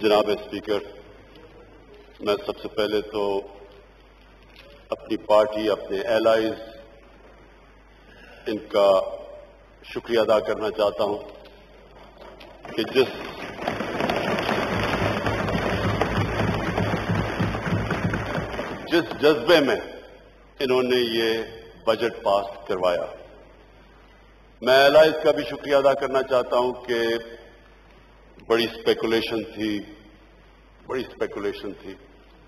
जनाब स्पीकर, मैं सबसे पहले तो अपनी पार्टी, अपने एलाइज इनका शुक्रिया अदा करना चाहता हूँ कि जिस जिस जज्बे में इन्होंने ये बजट पास करवाया, मैं एलाइज का भी शुक्रिया अदा करना चाहता हूँ कि बड़ी स्पेकुलेशन थी, बड़ी स्पेकुलेशन थी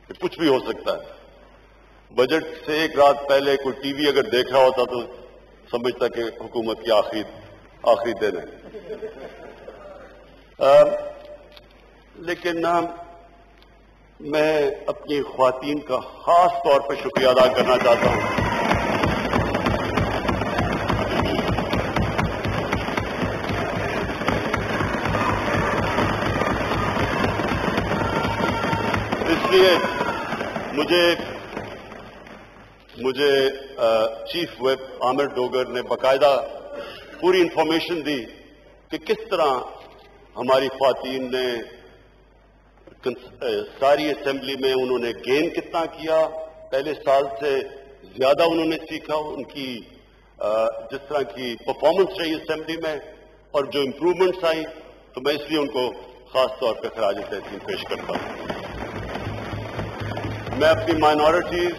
कि कुछ भी हो सकता है। बजट से एक रात पहले कोई टीवी अगर देख रहा होता तो समझता कि हुकूमत की आखिरी आखिरी दिन है। लेकिन मैं अपनी खातन का खास तौर पर शुक्रिया अदा करना चाहता हूँ। मुझे मुझे चीफ वेब आमिर डोगर ने बकायदा पूरी इंफॉर्मेशन दी कि किस तरह हमारी खातन ने सारी असेंबली में उन्होंने गेन कितना किया। पहले साल से ज़्यादा उन्होंने सीखा, उनकी जिस तरह की परफॉर्मेंस रही असेंबली में और जो इम्प्रूवमेंट्स आई तो मैं इसलिए उनको खास तौर पर खराज तहसीन पेश करता हूँ। मैं अपनी माइनॉरिटीज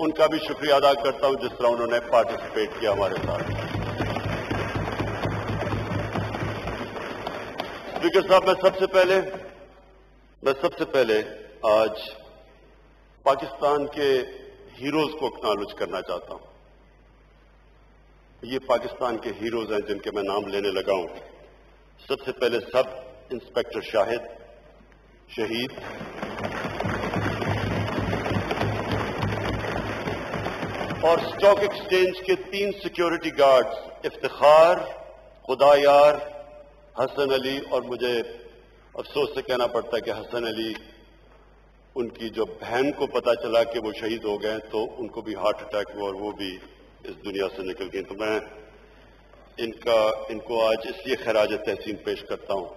उनका भी शुक्रिया अदा करता हूँ जिस तरह उन्होंने पार्टिसिपेट किया हमारे साथ। स्पीकर साहब, मैं सबसे पहले, मैं सबसे पहले आज पाकिस्तान के हीरोज को एक्नॉलेज करना चाहता हूँ। ये पाकिस्तान के हीरोज हैं जिनके मैं नाम लेने लगा हूँ। सबसे पहले सब इंस्पेक्टर शाहिद, शहीद और स्टॉक एक्सचेंज के तीन सिक्योरिटी गार्ड्स इफ्तार खुदायार हसन अली और मुझे अफसोस से कहना पड़ता है कि हसन अली, उनकी जो बहन को पता चला कि वो शहीद हो गए तो उनको भी हार्ट अटैक हुआ और वो भी इस दुनिया से निकल गई तो मैं इनका, इनको आज इसलिए खराज तहसीन पेश करता हूँ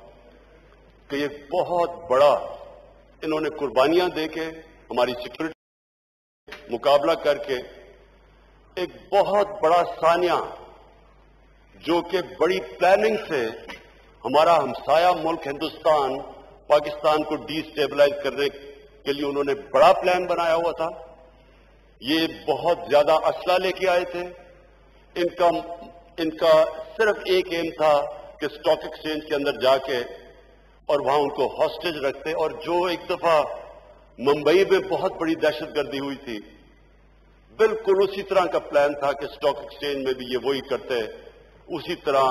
कि ये बहुत बड़ा, इन्होंने कुर्बानियाँ दे के हमारी सिक्योरिटी मुकाबला करके एक बहुत बड़ा सानिया, जो कि बड़ी प्लानिंग से हमारा हमसाया मुल्क हिंदुस्तान, पाकिस्तान को डिस्टेबलाइज करने के लिए उन्होंने बड़ा प्लान बनाया हुआ था। ये बहुत ज़्यादा असला लेके आए थे। इनका इनका सिर्फ़ एक एम था कि स्टॉक एक्सचेंज के अंदर जाके और वहाँ उनको हॉस्टेज रखते। और जो एक दफ़ा मुंबई में बहुत बड़ी दहशतगर्दी हुई थी बिल्कुल उसी तरह का प्लान था कि स्टॉक एक्सचेंज में भी ये वही करते, उसी तरह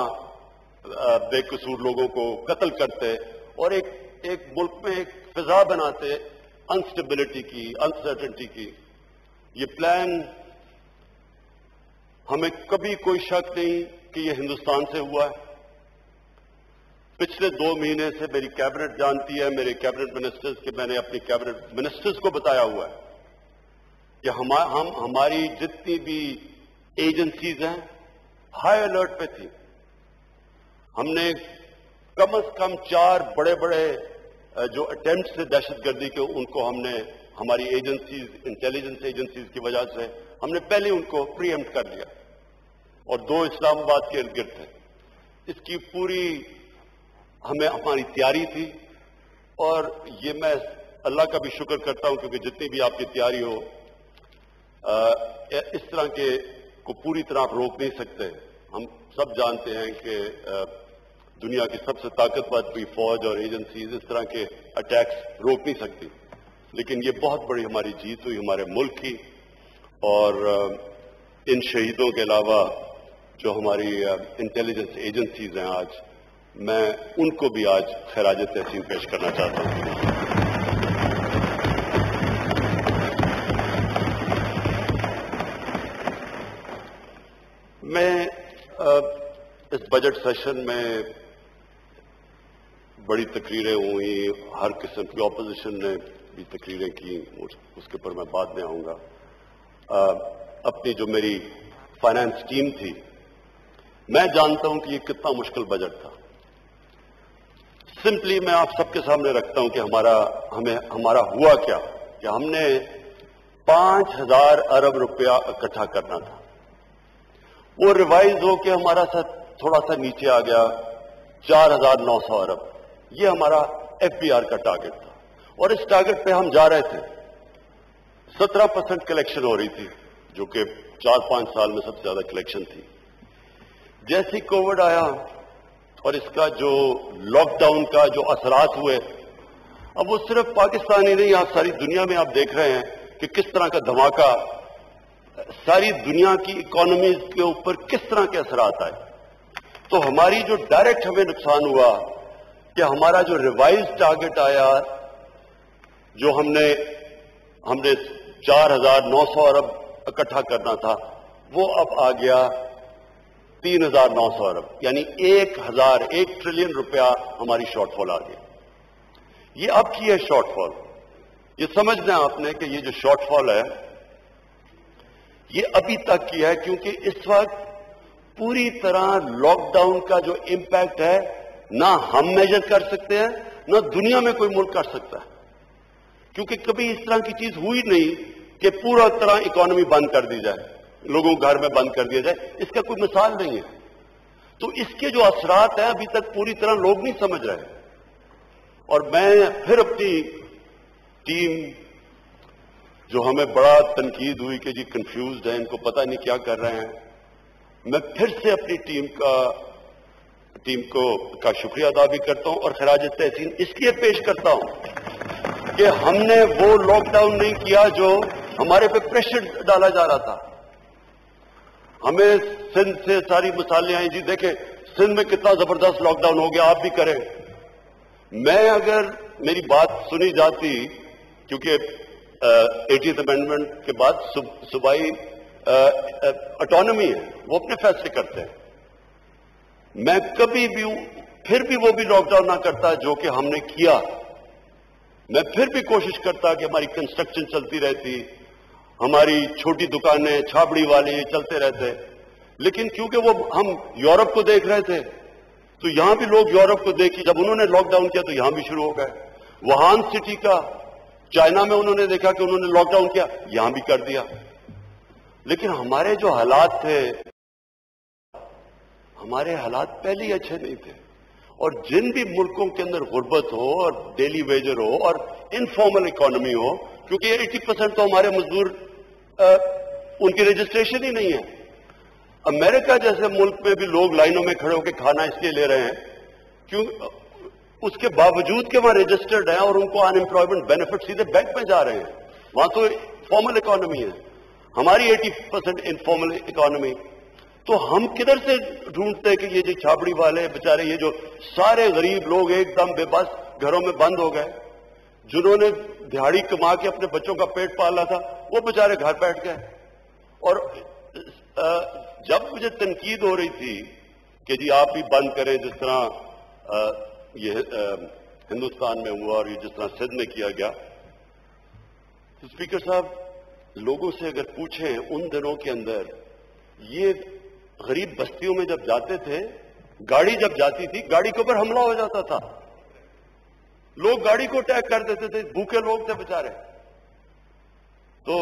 बेकसूर लोगों को कत्ल करते और एक एक मुल्क में एक फिजा बनाते अनस्टेबिलिटी की अनसर्टेनिटी की। ये प्लान हमें कभी कोई शक नहीं कि ये हिंदुस्तान से हुआ है। पिछले दो महीने से मेरी कैबिनेट जानती है, मेरे कैबिनेट मिनिस्टर्स के, मैंने अपने कैबिनेट मिनिस्टर्स को बताया हुआ है। कि हम हम, हमारी जितनी भी एजेंसीज हैं हाई अलर्ट पे थी। हमने कम अज कम चार बड़े बड़े जो अटेम्प्ट थे दहशतगर्दी के, उनको हमने, हमारी एजेंसीज इंटेलिजेंस एजेंसीज की वजह से, हमने पहले उनको प्रीएम्प्ट कर लिया और दो इस्लामाबाद के इर्द गिर्द थे। इसकी पूरी, हमें हमारी तैयारी थी और ये मैं अल्लाह का भी शुक्र करता हूँ, क्योंकि जितनी भी आपकी तैयारी हो इस तरह के को पूरी तरह आप रोक नहीं सकते। हम सब जानते हैं कि दुनिया की सबसे ताकतवर भी फौज और एजेंसीज इस तरह के अटैक्स रोक नहीं सकती। लेकिन ये बहुत बड़ी हमारी जीत हुई, हमारे मुल्क की। और इन शहीदों के अलावा जो हमारी इंटेलिजेंस एजेंसीज हैं आज, मैं उनको भी आज खराज तहसीन पेश करना चाहता हूँ। इस बजट सेशन में बड़ी तकरीरें हुई, हर किस्म की ऑपोजिशन ने भी तकरीरें की उसके ऊपर मैं बाद में आऊँगा। अपनी जो मेरी फाइनेंस टीम थी, मैं जानता हूँ कि ये कितना मुश्किल बजट था। सिंपली मैं आप सबके सामने रखता हूँ कि हमारा, हमें, हमारा हुआ क्या, कि हमने पाँच हज़ार अरब रुपया इकट्ठा करना था। वो रिवाइज हो के हमारा सा थोड़ा सा नीचे आ गया, चार हज़ार नौ सौ अरब। ये हमारा एफबीआर का टारगेट था। और इस टारगेट पे हम जा रहे थे। सत्रह परसेंट कलेक्शन हो रही थी, जो कि चार पाँच साल में सबसे ज़्यादा कलेक्शन थी। जैसे ही कोविड आया, और इसका जो लॉकडाउन का जो असरात हुए, अब वो सिर्फ़ पाकिस्तान ही नहीं आप सारी दुनिया में आप देख रहे हैं कि किस तरह का धमाका, सारी दुनिया की इकोनॉमीज के ऊपर किस तरह के असरात आए। तो हमारी जो डायरेक्ट हमें नुकसान हुआ, कि हमारा जो रिवाइज टारगेट आया, जो हमने हमने चार हज़ार नौ सौ अरब इकट्ठा करना था, वो अब आ गया तीन हज़ार नौ सौ अरब, यानी एक हज़ार, एक ट्रिलियन रुपया हमारी शॉर्टफॉल आ गई। ये अब की है शॉर्टफॉल ये समझना आपने कि ये जो शॉर्टफॉल है, ये अभी तक की है, क्योंकि इस वक्त पूरी तरह लॉकडाउन का जो इंपैक्ट है, ना हम मेजर कर सकते हैं, ना दुनिया में कोई मुल्क कर सकता है। क्योंकि कभी इस तरह की चीज़ हुई नहीं कि पूरा तरह इकोनॉमी बंद कर दी जाए, लोगों को घर में बंद कर दिया जाए। इसका कोई मिसाल नहीं है। तो इसके जो असरात हैं, अभी तक पूरी तरह लोग नहीं समझ रहे। और मैं फिर अपनी टीम जो हमें बड़ा तनकीद हुई कि जी कंफ्यूज है, इनको पता नहीं क्या कर रहे हैं। मैं फिर से अपनी टीम का, टीम को, का शुक्रिया अदा भी करता हूँ और खराज तहसीन इसलिए पेश करता हूँ कि हमने वो लॉकडाउन नहीं किया जो हमारे पे प्रेशर डाला जा रहा था। हमें सिंध से सारी मिसालें आई जी। देखें, सिंध में कितना ज़बरदस्त लॉकडाउन हो गया, आप भी करें। मैं अगर मेरी बात सुनी जाती, क्योंकि एटीथ अमेंडमेंट के बाद सूबाई ऑटोनॉमी है, वो अपने फैसले करते हैं। मैं कभी भी फिर भी वो भी लॉकडाउन ना करता जो कि हमने किया। मैं फिर भी कोशिश करता कि हमारी कंस्ट्रक्शन चलती रहती, हमारी छोटी दुकानें, छाबड़ी वाले चलते रहते। लेकिन क्योंकि वो हम यूरोप को देख रहे थे तो यहाँ भी लोग यूरोप को देखी जब उन्होंने लॉकडाउन किया तो यहाँ भी शुरू हो गए। वहान सिटी का, चाइना में उन्होंने देखा कि उन्होंने लॉकडाउन किया, यहाँ भी कर दिया। लेकिन हमारे जो हालात थे, हमारे हालात पहले ही अच्छे नहीं थे। और जिन भी मुल्कों के अंदर गुर्बत हो और डेली वेजर हो और इनफॉर्मल इकोनॉमी हो, क्योंकि 80 परसेंट तो हमारे मजदूर उनकी रजिस्ट्रेशन ही नहीं है। अमेरिका जैसे मुल्क में भी लोग लाइनों में खड़े होकर खाना इसलिए ले रहे हैं, क्यों, उसके बावजूद के वहाँ रजिस्टर्ड हैं और उनको अनएम्प्लॉयमेंट बेनिफिट सीधे बैंक में जा रहे हैं। वहाँ तो फॉर्मल इकोनॉमी है। हमारी 80 परसेंट इनफॉर्मल इकोनॉमी तो हम किधर से ढूंढते हैं कि ये जो छाबड़ी वाले बेचारे, ये जो सारे गरीब लोग एकदम बेबस घरों में बंद हो गए, जिन्होंने दिहाड़ी कमा के अपने बच्चों का पेट पाला था, वो बेचारे घर बैठ गए। और जब मुझे तनकीद हो रही थी कि जी आप भी बंद करें जिस तरह ये हिंदुस्तान में हुआ और ये जिस तरह सिद्ध में किया गया तो स्पीकर साहब लोगों से अगर पूछें उन दिनों के अंदर, ये गरीब बस्तियों में जब जाते थे, गाड़ी जब जाती थी, गाड़ी के ऊपर हमला हो जाता था। लोग गाड़ी को अटैक कर देते थे, भूखे लोग थे बेचारे। तो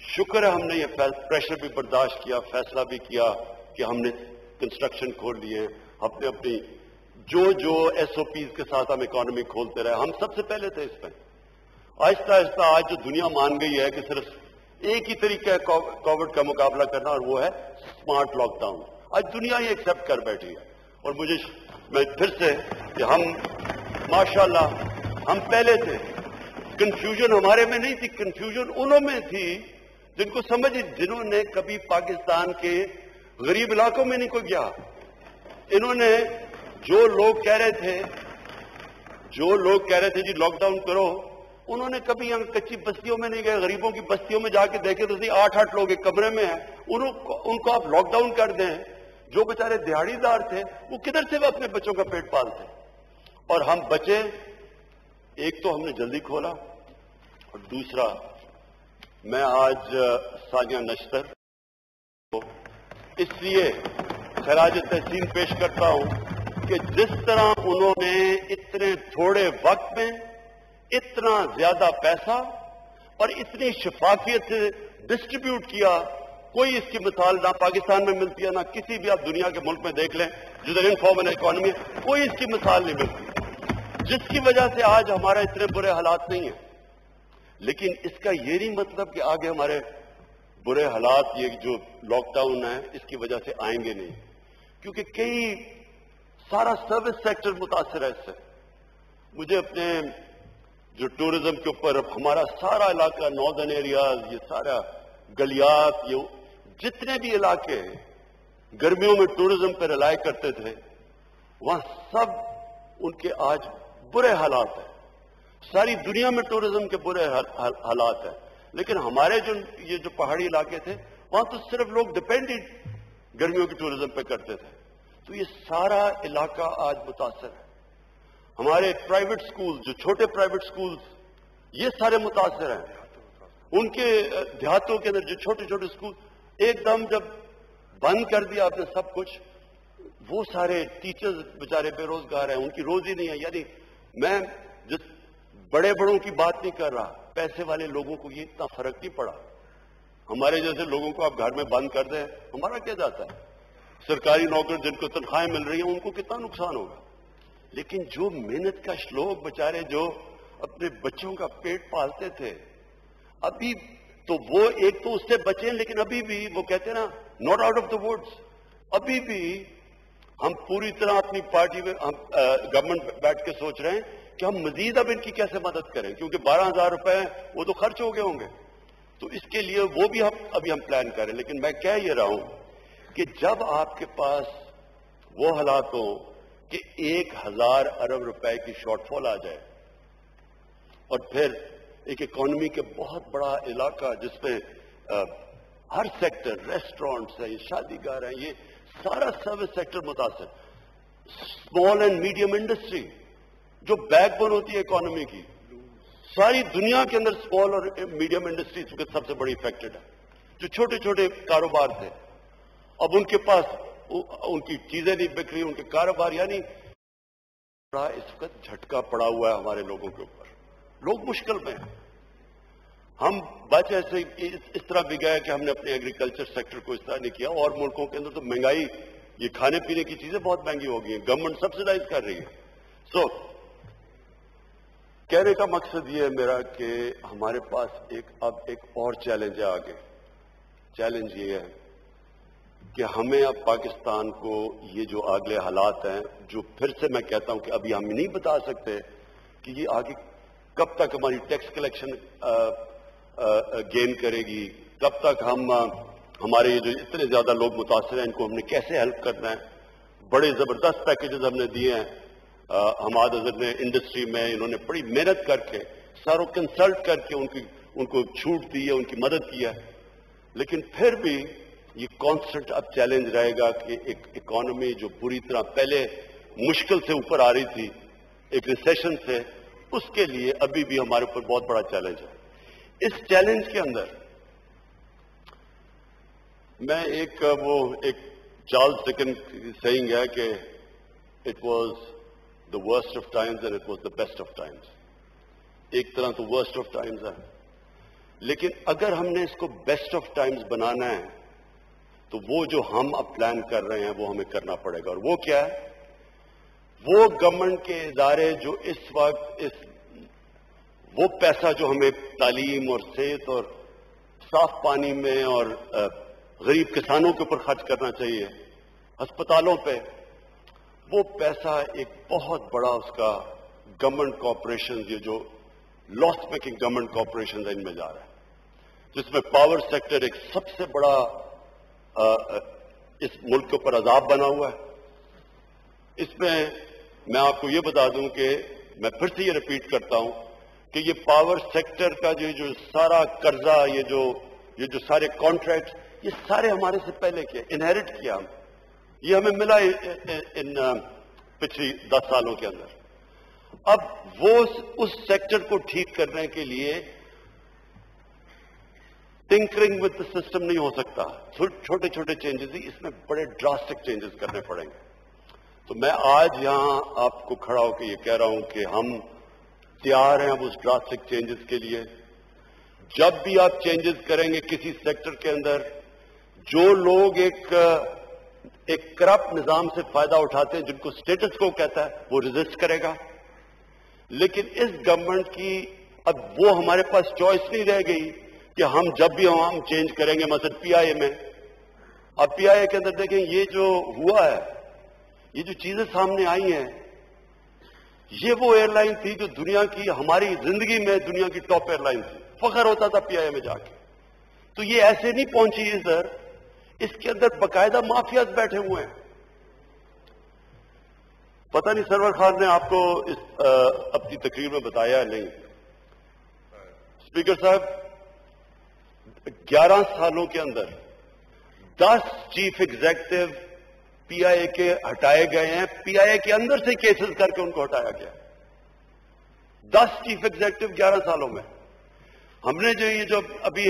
शुक्र है हमने ये प्रेशर भी बर्दाश्त किया, फैसला भी किया कि हमने कंस्ट्रक्शन खोल लिए अपने अपनी जो जो एसओपीज के साथ हम इकोनॉमी खोलते रहे। हम सबसे पहले थे इसमें आहिस्ता आहिस्ता आज जो दुनिया मान गई है कि सिर्फ़ एक ही तरीका है कोविड का मुकाबला करना और वो है स्मार्ट लॉकडाउन। आज दुनिया ही एक्सेप्ट कर बैठी है। और मुझे मैं फिर से कि हम, माशाल्लाह, हम पहले थे। कंफ्यूजन हमारे में नहीं थी कंफ्यूजन उन्हों में थी जिनको समझ, जिन्होंने कभी पाकिस्तान के गरीब इलाकों में नहीं कोई गया। इन्होंने जो लोग कह रहे थे, जो लोग कह रहे थे जी, लॉकडाउन करो उन्होंने कभी यहाँ कच्ची बस्तियों में नहीं गए, गरीबों की बस्तियों में जाके देखे तो सही आठ आठ लोग एक कमरे में हैं उनको उनको आप लॉकडाउन कर दें। जो बेचारे दिहाड़ीदार थे, वो किधर से वो अपने बच्चों का पेट पालते? और हम बचे, एक तो हमने जल्दी खोला, और दूसरा, मैं आज, सानिया नश्तर तो इसलिए खराज तहसीन पेश करता हूँ कि जिस तरह उन्होंने इतने थोड़े वक्त में इतना ज़्यादा पैसा और इतनी शफाफियत से डिस्ट्रीब्यूट किया, कोई इसकी मिसाल ना पाकिस्तान में मिलती है, ना किसी भी आप दुनिया के मुल्क में देख लें जिधर इनफॉर्मल इकोनॉमी कोई इसकी मिसाल नहीं मिलती। जिसकी वजह से आज हमारा इतने बुरे हालात नहीं है। लेकिन इसका ये नहीं मतलब कि आगे हमारे बुरे हालात, ये जो लॉकडाउन है, इसकी वजह से आएँगे नहीं। क्योंकि कई सारा सर्विस सेक्टर मुतासर है इससे। मुझे अपने जो टूरिज़्म के ऊपर हमारा सारा इलाका नॉर्दर्न एरियाज़ ये सारा गलियात, ये जितने भी इलाके गर्मियों में टूरिज़्म पर रिलाय करते थे, वहाँ सब उनके आज बुरे हालात हैं। सारी दुनिया में टूरिज़्म के बुरे हालात हैं। लेकिन हमारे जो, ये जो पहाड़ी इलाके थे, वहाँ तो सिर्फ़ लोग डिपेंडेंट गर्मियों के टूरिज़्म पे करते थे। तो ये सारा इलाका आज मुतासर है। हमारे प्राइवेट स्कूल जो छोटे प्राइवेट स्कूल्स ये सारे मुतासर हैं। उनके देहातों के अंदर जो छोटे छोटे स्कूल एकदम जब बंद कर दिया आपने सब कुछ, वो सारे टीचर्स बेचारे बेरोजगार हैं, उनकी रोजी नहीं है। यानी मैं जो बड़े बड़ों की बात नहीं कर रहा, पैसे वाले लोगों को ये इतना फ़र्क नहीं पड़ा। हमारे जैसे लोगों को आप घर में बंद कर दें, हमारा क्या जाता है? सरकारी नौकर जिनको तनख्वाहें मिल रही हैं, उनको कितना नुकसान होगा? लेकिन जो मेहनत का श्लोक बेचारे जो अपने बच्चों का पेट पालते थे, अभी तो वो एक तो उससे बचे, लेकिन अभी भी वो कहते हैं ना not out of the woods अभी भी हम पूरी तरह अपनी पार्टी में, हम गवर्नमेंट बैठ के सोच रहे हैं कि हम मजीद अब इनकी कैसे मदद करें, क्योंकि बारह हज़ार रुपए वो तो खर्च हो गए होंगे। तो इसके लिए वो भी हम, अभी हम प्लान करें। लेकिन मैं कह ये रहा हूँ कि जब आपके पास वो हालात हो कि एक हज़ार अरब रुपए की शॉर्टफॉल आ जाए। और फिर एक इकोनॉमी के बहुत बड़ा इलाका जिसमें हर सेक्टर रेस्टोरेंट्स है, ये शादीगार है, ये सारा सर्विस सेक्टर मुतासर। स्मॉल एंड मीडियम इंडस्ट्री जो बैकबोन होती है इकोनॉमी की, सारी दुनिया के अंदर स्मॉल और मीडियम इंडस्ट्रीज़ के सबसे बड़ी इफेक्टेड है। जो छोटे छोटे कारोबार थे, अब उनके पास उनकी चीज़ें नहीं बिक रही उनके कारोबार यानी बड़ा इस वक्त झटका पड़ा हुआ है हमारे लोगों के ऊपर। लोग मुश्किल में हैं। हम बच ऐसे इस, तरह भी गए कि हमने अपने एग्रीकल्चर सेक्टर को इस तरह नहीं किया और मुल्कों के अंदर तो महँगाई ये खाने पीने की चीज़ें बहुत महँगी हो गई है। गवर्नमेंट सब्सिडाइज कर रही है। सो so, कहने का मकसद ये है मेरा कि हमारे पास एक अब एक और चैलेंज है आगे। चैलेंज ये है कि हमें अब पाकिस्तान को ये जो अगले हालात हैं, जो फिर से मैं कहता हूँ कि अभी हम नहीं बता सकते कि ये आगे कब तक हमारी टैक्स कलेक्शन गेन करेगी, कब तक हम हमारे जो इतने ज़्यादा लोग मुतासर हैं, इनको हमने कैसे हेल्प करना है? बड़े ज़बरदस्त पैकेजेस हमने दिए हैं। हमाद अजहर ने इंडस्ट्री में इन्होंने बड़ी मेहनत करके, सारों कंसल्ट करके उनकी, उनको छूट दी है, उनकी मदद की है। लेकिन फिर भी ये कॉन्स्टेंट अब चैलेंज रहेगा कि एक इकोनॉमी जो बुरी तरह पहले मुश्किल से ऊपर आ रही थी, एक रिसेशन से, उसके लिए अभी भी हमारे ऊपर बहुत बड़ा चैलेंज है। इस चैलेंज के अंदर, मैं एक, वो एक चार्ल्स डिकन सेइंग है कि it was the worst of times and it was the best of times एक तरह तो वर्स्ट ऑफ़ टाइम्स है। लेकिन अगर हमने इसको बेस्ट ऑफ़ टाइम्स बनाना है तो वो जो हम अब प्लान कर रहे हैं, वो हमें करना पड़ेगा। और वो क्या है? वो गवर्नमेंट के इदारे जो इस वक्त, इस, वो पैसा जो हमें तालीम और सेहत और साफ़ पानी में और गरीब किसानों के ऊपर खर्च करना चाहिए, अस्पतालों पे, वो पैसा एक बहुत बड़ा उसका गवर्नमेंट कॉरपोरेशन ये जो लॉस मेकिंग गवर्नमेंट कॉरपोरेशन इनमें जा रहा है। जिसमें पावर सेक्टर एक सबसे बड़ा इस मुल्क के ऊपर अजाब बना हुआ है। इसमें मैं आपको ये बता दूँ कि मैं फिर से ये रिपीट करता हूँ कि ये पावर सेक्टर का जो जो सारा कर्जा ये जो ये जो सारे कॉन्ट्रैक्ट ये सारे हमारे से पहले किए इनहेरिट किया हम ये हमें मिला इन, इन पिछली दस सालों के अंदर। अब वो उस सेक्टर को ठीक करने के लिए टिंकरिंग विद द सिस्टम नहीं हो सकता। छोटे छोटे चेंजेस ही, इसमें बड़े ड्रास्टिक चेंजेस करने पड़ेंगे। तो मैं आज यहाँ आपको खड़ा होकर ये कह रहा हूँ कि हम तैयार हैं अब उस ड्रास्टिक चेंजेस के लिए। जब भी आप चेंजेस करेंगे किसी सेक्टर के अंदर, जो लोग एक एक करप्ट निज़ाम से फ़ायदा उठाते हैं, जिनको स्टेटस को कहता है, वो रिजिस्ट करेगा। लेकिन इस गवर्नमेंट की अब वो हमारे पास चॉइस नहीं रह गई। कि हम जब भी हम चेंज करेंगे। मतलब पीआईए में। अब पीआईए के अंदर देखें ये जो हुआ है ये जो चीज़ें सामने आई हैं ये वो एयरलाइन थी जो दुनिया की हमारी ज़िंदगी में दुनिया की टॉप एयरलाइन थी। फखर होता था पीआईए में जाके। तो ये ऐसे नहीं पहुँची सर। इसके अंदर बकायदा माफियाज बैठे हुए हैं। पता नहीं सरवर खान ने आपको इस आ, अपनी तकरीर में बताया नहीं? स्पीकर साहब 11 सालों के अंदर 10 चीफ एग्जेक्टिव पीआईए के हटाए गए हैं। पीआईए के अंदर से केसेस करके उनको हटाया गया। 10 चीफ एग्जेक्टिव 11 सालों में। हमने जो ये जो अभी,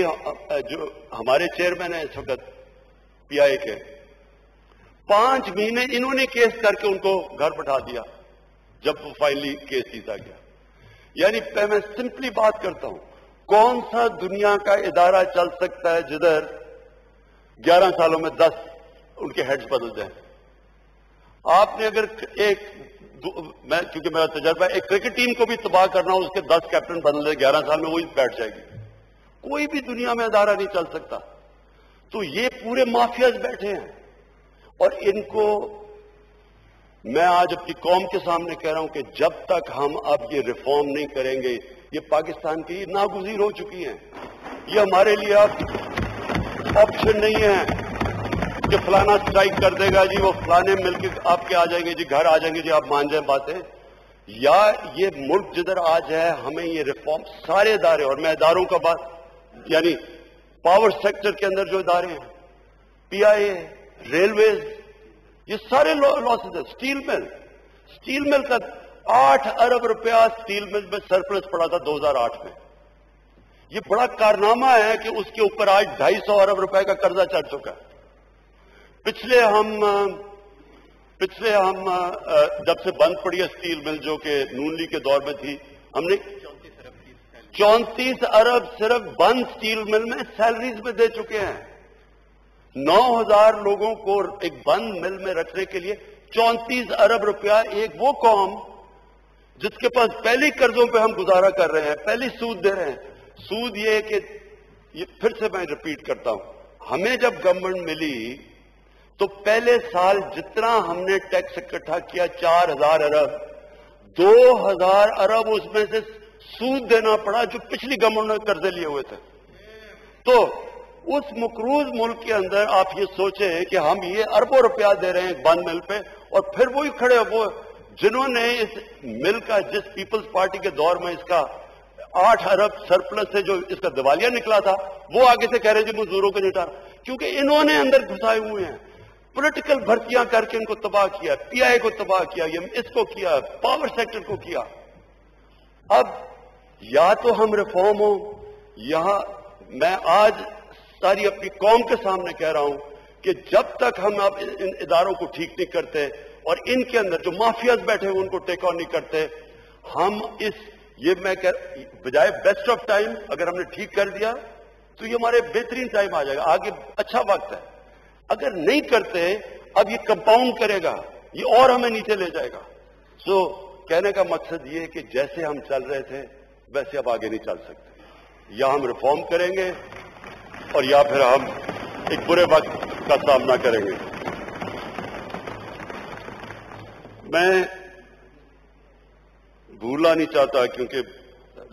जो हमारे चेयरमैन है इस वक्त पीआईए के, पाँच महीने इन्होंने केस करके उनको घर बैठा दिया, जब फाइनली केस जीता गया। यानी मैं सिंपली बात करता हूँ कौन सा दुनिया का इदारा चल सकता है जिधर 11 सालों में 10 उनके हेड्स बदल जाए? आपने अगर एक मैं, क्योंकि मेरा तजर्बा एक क्रिकेट टीम को भी तबाह करना हो, उसके 10 कैप्टन बदल दे ग्यारह साल में वही बैठ जाएगी। कोई भी दुनिया में अदारा नहीं चल सकता। तो ये पूरे माफियाज बैठे हैं। और इनको मैं आज अपनी कौम के सामने कह रहा हूँ कि जब तक हम अब ये रिफॉर्म नहीं करेंगे ये पाकिस्तान की नागुजीर हो चुकी हैं। ये हमारे लिए अब ऑप्शन नहीं है कि फलाना स्ट्राइक कर देगा जी, वो फलाने मिलकर आपके आ जाएँगे जी, घर आ जाएँगे जी, आप मान जाए बातें। या ये मुल्क जिधर आज है, हमें ये रिफॉर्म सारे इदारे, और मैं इदारों का बात, यानी पावर सेक्टर के अंदर जो इदारे हैं पीआईए रेलवेज ये सारे लॉसेज है स्टील मिल स्टील मिल का आठ अरब रुपया स्टील मिल में सरप्लस पड़ा था 2008 में। ये बड़ा कारनामा है कि उसके ऊपर आज ढाई सौ अरब रुपए का कर्जा चढ़ चुका है। पिछले हम पिछले हम, जब से बंद पड़ी है स्टील मिल जो कि नूनली के दौर में थी, हमने चौंतीस अरब सिर्फ़ बंद स्टील मिल में सैलरीज में दे चुके हैं। नौ हज़ार लोगों को एक बंद मिल में रखने के लिए चौंतीस अरब रुपया एक वो कौम जिसके पास पहले कर्जों पे हम गुजारा कर रहे हैं, पहली सूद दे रहे हैं। सूद ये है कि ये फिर से मैं रिपीट करता हूँ। हमें जब गवर्नमेंट मिली तो पहले साल जितना हमने टैक्स इकट्ठा किया, चार हज़ार अरब। दो हज़ार अरब उसमें से सूद देना पड़ा जो पिछली गवर्नमेंट ने कर्जे लिए हुए थे। तो उस मकरूज मुल्क के अंदर आप ये सोचे कि हम ये अरबों रुपया दे रहे हैं बंद मिल पे, और फिर वही खड़े वो जिन्होंने इस मिल का जिस पीपल्स पार्टी के दौर में इसका आठ अरब सरप्लस से जो इसका दिवालिया निकला था, वो आगे से कह रहे थे मजदूरों को निटार। क्योंकि इन्होंने अंदर घुसाए हुए हैं। पॉलिटिकल भर्तियाँ करके इनको तबाह किया पीआई को तबाह किया इसको किया पावर सेक्टर को किया। अब या तो हम रिफॉर्म हो यहाँ मैं आज सारी अपनी कौम के सामने कह रहा हूँ कि जब तक हम आप इन इदारों को ठीक नहीं करते और इनके अंदर जो माफियाज बैठे हुए उनको टेक ऑन नहीं करते। हम इस ये मैं कह बजाय बेस्ट ऑफ़ टाइम अगर हमने ठीक कर दिया तो ये हमारे बेहतरीन टाइम आ जाएगा। आगे अच्छा वक्त है। अगर नहीं करते अब ये कंपाउंड करेगा ये और हमें नीचे ले जाएगा। सो so, कहने का मकसद ये है कि जैसे हम चल रहे थे वैसे अब आगे नहीं चल सकते। या हम रिफॉर्म करेंगे और या फिर हम एक बुरे वक्त का सामना करेंगे। मैं भूलना नहीं चाहता क्योंकि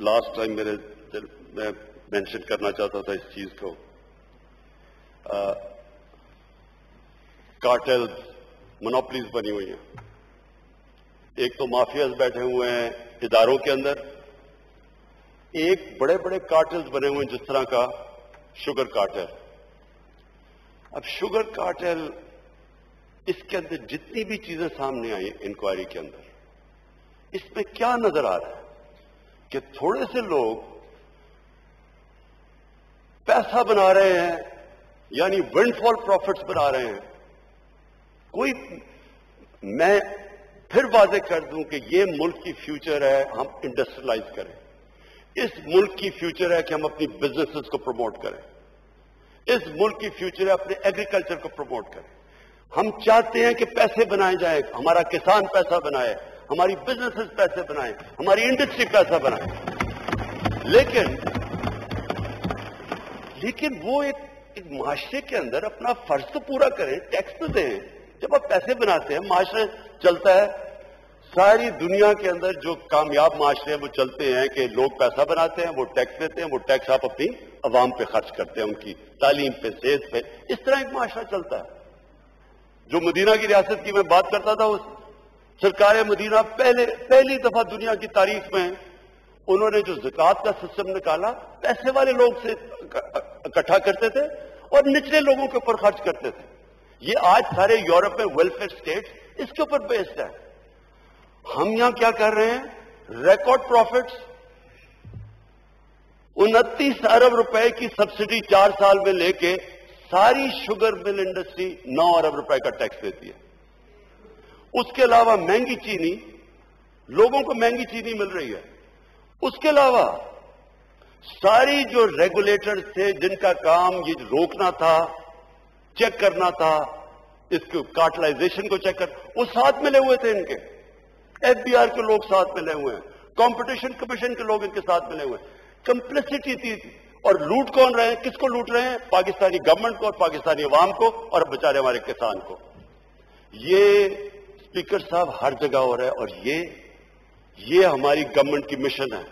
लास्ट टाइम मेरे मैं मेंशन करना चाहता था इस चीज़ को। आ, कार्टेल्स मोनोपलीज बनी हुई हैं। एक तो माफियाज बैठे हुए हैं इदारों के अंदर। एक बड़े बड़े कार्टेल्स बने हुए हैं जिस तरह का शुगर कार्टेल अब शुगर कार्टेल इसके अंदर जितनी भी चीज़ें सामने आई इंक्वायरी के अंदर, इसमें क्या नज़र आ रहा है? कि थोड़े से लोग पैसा बना रहे हैं, यानी विंडफॉल प्रॉफिट्स बना रहे हैं। कोई, मैं फिर वाजे कर दूँ कि ये मुल्क की फ्यूचर है, हम इंडस्ट्रियलाइज करें। इस मुल्क की फ्यूचर है कि हम अपनी बिजनेसेस को प्रमोट करें। इस मुल्क की फ्यूचर है, अपने एग्रीकल्चर को प्रमोट करें। हम चाहते हैं कि पैसे बनाए जाए हमारा किसान पैसा बनाए हमारी बिजनेसेस पैसे बनाए हमारी इंडस्ट्री पैसा बनाए। लेकिन लेकिन वो एक, एक माशरे के अंदर अपना फ़र्ज़ तो पूरा करें टैक्स तो दें। जब आप पैसे बनाते हैं माशरे चलता है सारी दुनिया के अंदर जो कामयाब माशरे हैं वो चलते हैं कि लोग पैसा बनाते हैं वो टैक्स देते हैं वो टैक्स आप अपनी आवाम पे खर्च करते हैं उनकी तालीम पे सेहत पे। इस तरह एक माशरा चलता है। जो मदीना की रियासत की मैं बात करता था उस सरकार मदीना पहले, पहली दफ़ा दुनिया की तारीख में उन्होंने जो जक़ात का सिस्टम निकाला, पैसे वाले लोग से इकट्ठा करते थे और निचले लोगों के ऊपर खर्च करते थे। ये आज सारे यूरोप में वेलफेयर स्टेट इसके ऊपर बेस्ड है। हम यहाँ क्या कर रहे हैं? रिकॉर्ड प्रॉफिट्स उनतीस अरब रुपए की सब्सिडी चार साल में लेके सारी शुगर मिल इंडस्ट्री नौ अरब रुपए का टैक्स देती है। उसके अलावा महँगी चीनी, लोगों को महँगी चीनी मिल रही है। उसके अलावा सारी जो रेगुलेटर थे, जिनका काम ये रोकना था, चेक करना था, इसके कार्टलाइजेशन को चेक कर, वो साथ मिले हुए थे इनके। एफबीआर के लोग साथ मिले हुए हैं, कंपटीशन कमीशन के लोग इनके साथ मिले हुए हैं। कंप्लेसिटी थी। और लूट कौन रहे हैं? किसको लूट रहे हैं? पाकिस्तानी गवर्नमेंट को और पाकिस्तानी अवाम को और बेचारे हमारे किसान को। ये स्पीकर साहब हर जगह हो रहा है और ये ये हमारी गवर्नमेंट की मिशन है।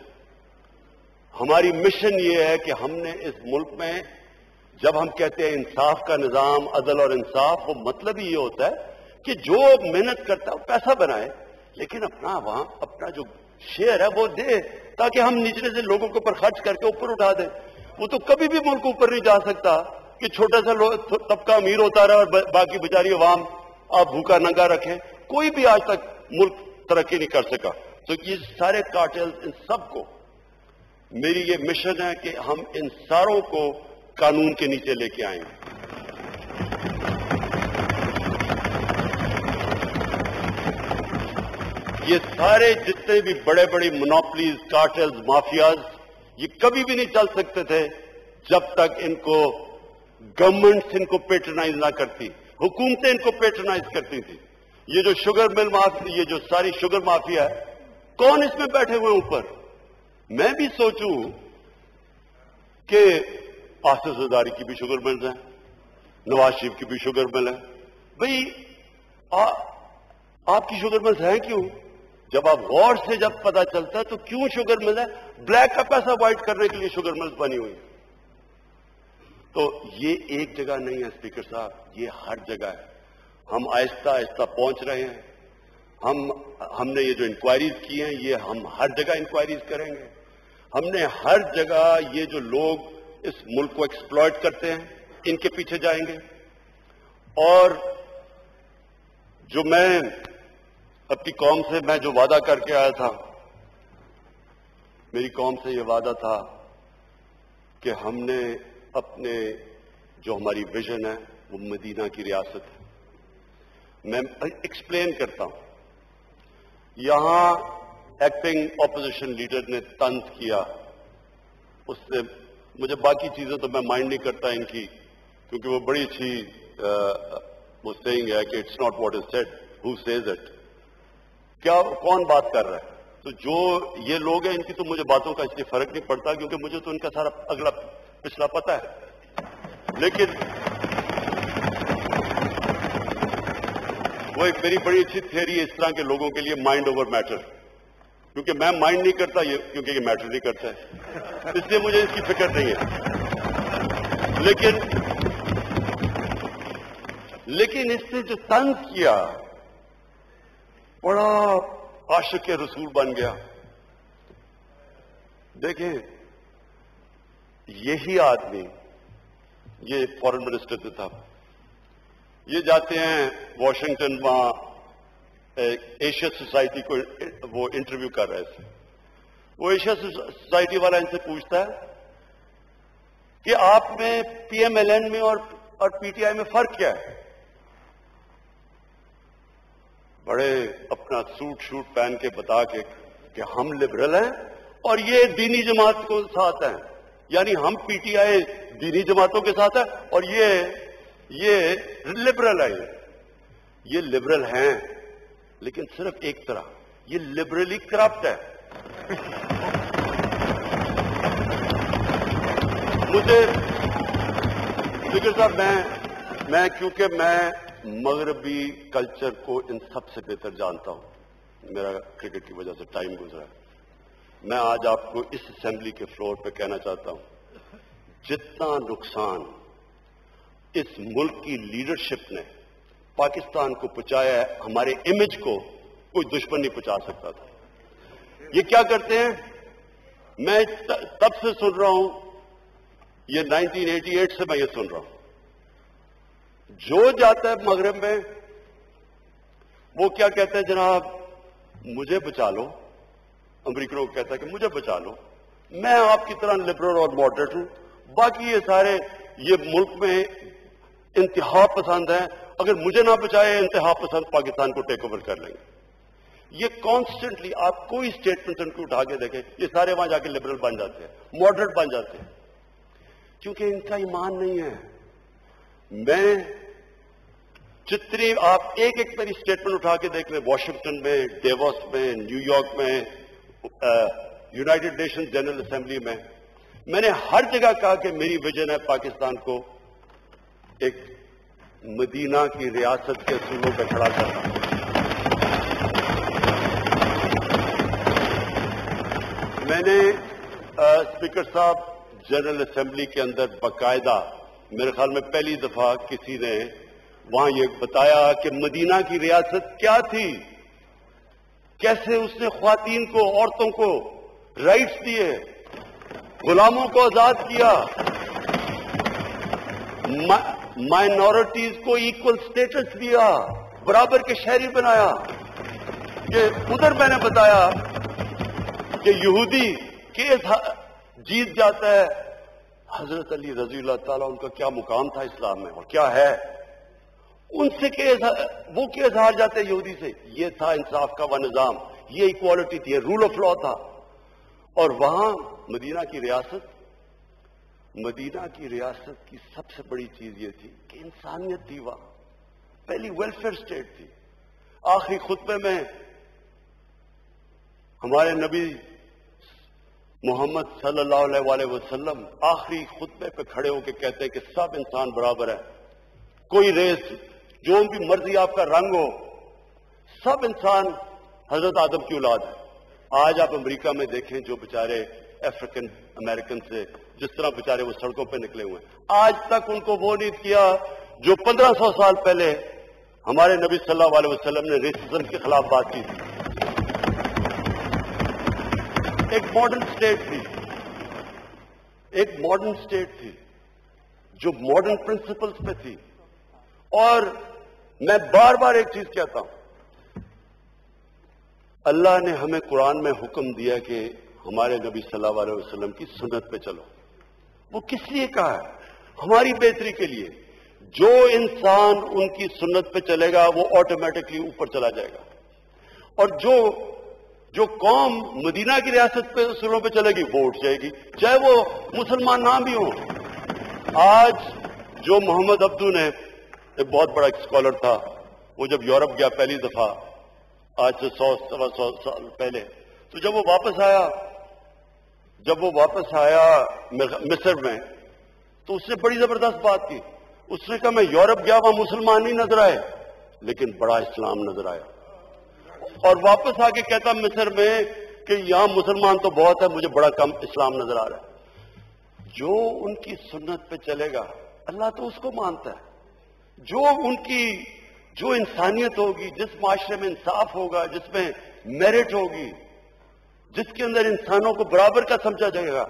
हमारी मिशन ये है कि हमने इस मुल्क में, जब हम कहते हैं इंसाफ का निज़ाम अदल और इंसाफ, वो मतलब ही ये होता है कि जो मेहनत करता है वो पैसा बनाए, लेकिन अपना वहाँ, अपना जो शेयर है वो दे, ताकि हम निचले से लोगों के ऊपर खर्च करके ऊपर उठा दें। वो तो कभी भी मुल्क ऊपर नहीं जा सकता कि छोटा सा तबका अमीर होता रहा और बाकी बेचारी अवाम आप भूखा नंगा रखें। कोई भी आज तक मुल्क तरक्की नहीं कर सका। तो ये सारे कार्टेल इन सबको मेरी ये मिशन है कि हम इन सारों को कानून के नीचे लेके आए। ये सारे जितने भी बड़े बड़े मोनोपलीज कार्टेल्स माफियाज ये कभी भी नहीं चल सकते थे जब तक इनको गवर्नमेंट्स इनको पेट्रनाइज ना करती, हुकूमतें इनको पेट्रनाइज करती थी। ये जो शुगर मिल माफ़ी ये जो सारी शुगर माफिया है, कौन इसमें बैठे हुए ऊपर? मैं भी सोचूं कि आसिफ जरदारी की भी शुगर मिल है, नवाज़ शरीफ की भी शुगर मिल है। भाई आपकी शुगर मिल्स हैं क्यों? जब आप गौर से जब पता चलता है तो क्यों शुगर मिल है? ब्लैक का पैसा व्हाइट करने के लिए शुगर मिल्स बनी हुई है। तो ये एक जगह नहीं है स्पीकर साहब, ये हर जगह है। हम आहिस्ता आहिस्ता पहुँच रहे हैं। हम, हमने ये जो इंक्वायरीज की हैं, ये हम हर जगह इंक्वायरीज करेंगे। हमने हर जगह ये जो लोग इस मुल्क को एक्सप्लॉयट करते हैं, इनके पीछे जाएँगे। और जो मैं अपनी कौम से मैं जो वादा करके आया था, मेरी कौम से ये वादा था कि हमने अपने जो हमारी विजन है, वो मदीना की रियासत है। मैं एक्सप्लेन करता हूँ। यहाँ एक्टिंग ऑपोजिशन लीडर ने तंज किया। उससे मुझे बाकी चीज़ें तो मैं माइंड नहीं करता इनकी, क्योंकि वो बड़ी अच्छी वो सेइंग है कि it's not what is said who says it क्या, कौन बात कर रहा है? तो जो ये लोग हैं, इनकी तो मुझे बातों का इसलिए फ़र्क नहीं पड़ता, क्योंकि मुझे तो इनका सारा अगला पिछला पता है। लेकिन वो एक मेरी बड़ी अच्छी थियरी है इस तरह के लोगों के लिए माइंड ओवर मैटर क्योंकि मैं माइंड नहीं करता, ये क्योंकि ये मैटर नहीं करता है। इसलिए मुझे इसकी फ़िक्र नहीं है। लेकिन लेकिन इससे जो तंग किया बड़ा आशिक के रसूल बन गया। देखें यही आदमी, ये फॉरेन मिनिस्टर था। ये जाते हैं वॉशिंगटन वहाँ एशिया सोसाइटी को, वो इंटरव्यू कर रहे थे। वो एशिया सोसाइटी वाला इनसे पूछता है कि आप में पीएमएलएन में और और पीटीआई में फ़र्क क्या है? बड़े अपना सूट शूट पहन के बता के कि हम लिबरल हैं और ये दीनी जमात को साथ हैं। यानी हम पीटीआई दीनी जमातों के साथ है और ये ये लिबरल है। ये लिबरल हैं, लेकिन सिर्फ़ एक तरह, ये लिबरली करप्ट है। मुझे फ़िक्र साहब मैं मैं क्योंकि मैं मगरबी कल्चर को इन सबसे बेहतर जानता हूँ। मेरा क्रिकेट की वजह से टाइम गुजरा मैं आज आपको इस असेंबली के फ्लोर पे कहना चाहता हूँ, जितना नुकसान इस मुल्क की लीडरशिप ने पाकिस्तान को पहुँचाया है, हमारे इमेज को कोई दुश्मन नहीं पहुँचा सकता था। ये क्या करते हैं? मैं तब से सुन रहा हूँ, ये 1988 से मैं ये सुन रहा हूँ। जो जाता है मगरब में, वो क्या कहते हैं, जनाब, मुझे बचा लो। अमरीकनों को कहता है कि मुझे बचा लो। मैं आपकी तरह लिबरल और मॉडरेट हूँ। बाकी ये सारे, ये मुल्क में इंतहा पसंद है। अगर मुझे ना बचाए, इंतहा पसंद पाकिस्तान को टेक ओवर कर लेंगे। ये कॉन्स्टेंटली आप कोई स्टेटमेंट उनको उठा के देखें, ये सारे वहाँ जाके लिबरल बन जाते हैं मॉडरेट बन जाते हैं। क्योंकि इनका ईमान नहीं है। मैं जितनी आप एक एक मेरी स्टेटमेंट उठा के देख लें। वॉशिंगटन में डेवोस में न्यूयॉर्क में यूनाइटेड नेशन जनरल असेंबली में। मैंने हर जगह कहा कि मेरी विजन है पाकिस्तान को एक मदीना की रियासत के असूलों पर खड़ा करना। मैंने आ, स्पीकर साहब जनरल असेंबली के अंदर बाकायदा मेरे ख्याल में पहली दफ़ा किसी ने वहाँ ये बताया कि मदीना की रियासत क्या थी? कैसे उसने खातन को, औरतों को राइट्स दिए, गुलामों को आज़ाद किया? माइनॉरिटीज को इक्वल स्टेटस दिया, बराबर के शहरी बनाया। कि उधर मैंने बताया कि यहूदी के जीत जाता है हज़रत अली रज़ी ताला उनका क्या मुकाम था इस्लाम में और क्या है? उनसे के वो केस हार जाते यहूदी से? ये था इंसाफ का वह निज़ाम, ये इक्वालिटी थी रूल ऑफ़ लॉ था। और वहाँ मदीना की रियासत, मदीना की रियासत की सबसे बड़ी चीज़ ये थी कि इंसानियत थी वहाँ। पहली वेलफेयर स्टेट थी। आखिरी खुतबे में हमारे नबी मोहम्मद सल्लल्लाहु अलैहि वसल्लम आखिरी खुतबे पे खड़े होकर कहते हैं कि सब इंसान बराबर है। कोई रेस, जो भी मर्ज़ी आपका रंग हो, सब इंसान हज़रत आदम की औलाद है। आज आप अमेरिका में देखें जो बेचारे अफ्रीकन, अमेरिकन से, जिस तरह बेचारे वो सड़कों पर निकले हुए हैं। आज तक उनको वो नहीं किया जो 1500 साल पहले हमारे नबी सल्लल्लाहु अलैहि वसल्लम ने रेसिज्म के खिलाफ बात की थी। एक मॉडर्न स्टेट थी। एक मॉडर्न स्टेट थी, जो मॉडर्न प्रिंसिपल्स पे थी। और मैं बार बार एक चीज़ कहता हूँ, अल्लाह ने हमें कुरान में हुक्म दिया कि हमारे नबी सल्लल्लाहु अलैहि वसल्लम की सुन्नत पे चलो। वो किस लिए कहा है? हमारी बेहतरी के लिए। जो इंसान उनकी सुन्नत पे चलेगा, वो ऑटोमेटिकली ऊपर चला जाएगा। और जो जो कौम मदीना की रियासत पे, सुरों पे चलेगी, वो उठ जाएगी। चाहे वो मुसलमान ना भी हो। आज जो मोहम्मद अब्दू ने एक बहुत बड़ा स्कॉलर था, वो जब यूरोप गया पहली दफ़ा, आज से सौ, सवा सौ साल पहले तो जब वो वापस आया, जब वो वापस आया मिस्र में तो उसने बड़ी ज़बरदस्त बात की। उसने कहा, मैं यूरोप गया, वहाँ मुसलमान ही नज़र आए। लेकिन बड़ा इस्लाम नज़र आया। और वापस आके कहता, मिस्र में, कि यहाँ मुसलमान तो बहुत है, मुझे बड़ा कम इस्लाम नज़र आ रहा है। जो उनकी सुन्नत पे चलेगा, अल्लाह तो उसको मानता है। जो उनकी, जो इंसानियत होगी, जिस माशरे में इंसाफ होगा, जिसमें मेरिट होगी, जिसके अंदर इंसानों को बराबर का समझा जाएगा,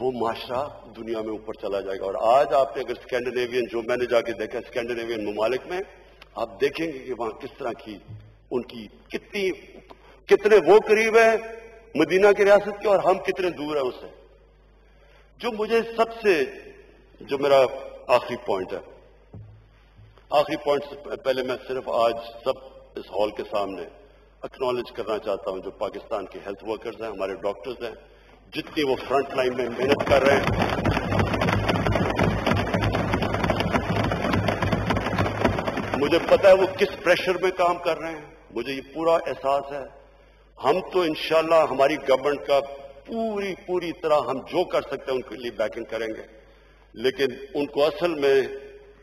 वो माशरा दुनिया में ऊपर चला जाएगा। और आज आपने अगर स्कैंडिनेवियन, जो मैंने जाके देखा, स्कैंडिनेवियन ममालिक में, आप देखेंगे कि वहाँ किस तरह की उनकी कितनी, कितने वो करीब है मदीना की रियासत के और हम कितने दूर है उससे। जो मुझे सबसे, जो मेरा आखिरी पॉइंट है। आखिरी पॉइंट से पहले मैं सिर्फ़ आज सब इस हॉल के सामने एक्नॉलेज करना चाहता हूँ, जो पाकिस्तान के हेल्थ वर्कर्स हैं, हमारे डॉक्टर्स हैं, जितनी वो फ्रंट लाइन में मेहनत कर रहे हैं। मुझे पता है वो किस प्रेशर में काम कर रहे हैं। मुझे ये पूरा एहसास है। हम तो इंशाल्लाह हमारी गवर्नमेंट का पूरी पूरी तरह हम जो कर सकते हैं उनके लिए बैकिंग करेंगे। लेकिन उनको असल में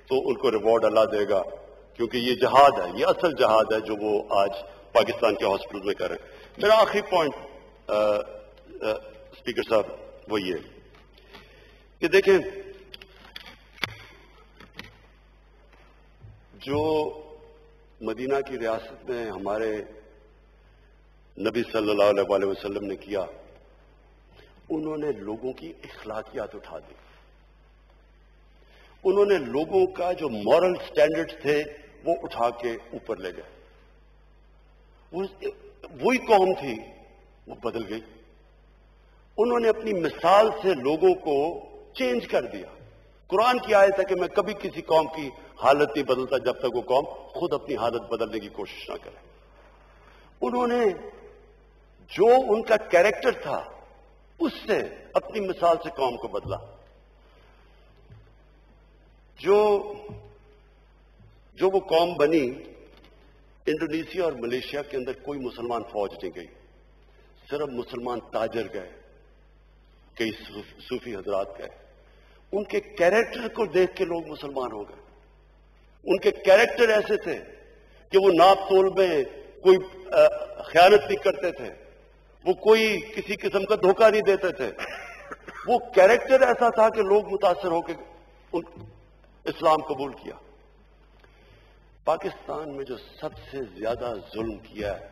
तो उनको रिवॉर्ड अल्लाह देगा, क्योंकि ये जहाद है, ये असल जहाद है जो वो आज पाकिस्तान के हॉस्पिटल में कर मेरा आखिरी पॉइंट स्पीकर साहब, वो ये कि देखें, जो मदीना की रियासत में हमारे नबी सल्लल्लाहु अलैहि वसल्लम ने किया, उन्होंने लोगों की इखलाकियात उठा दी। उन्होंने लोगों का जो मॉरल स्टैंडर्ड्स थे, वो उठा के ऊपर ले गए। वही कौम थी, वो बदल गई। उन्होंने अपनी मिसाल से लोगों को चेंज कर दिया। कुरान की आयत है कि मैं कभी किसी कौम की हालत नहीं बदलता जब तक वो कौम खुद अपनी हालत बदलने की कोशिश ना करे। उन्होंने जो उनका कैरेक्टर था उससे अपनी मिसाल से कौम को बदला। जो जो वो कौम बनी, इंडोनेशिया और मलेशिया के अंदर कोई मुसलमान फौज नहीं गई। सिर्फ़ मुसलमान ताजर गए, कई सूफी हजरात गए। उनके कैरेक्टर को देख के लोग मुसलमान हो गए। उनके कैरेक्टर ऐसे थे कि वो नाप तोल में कोई ख्यानत नहीं करते थे। वो कोई किसी किस्म का धोखा नहीं देते थे। वो कैरेक्टर ऐसा था कि लोग मुतासर होकर उन, इस्लाम कबूल किया। पाकिस्तान में जो सबसे ज़्यादा जुल्म किया है,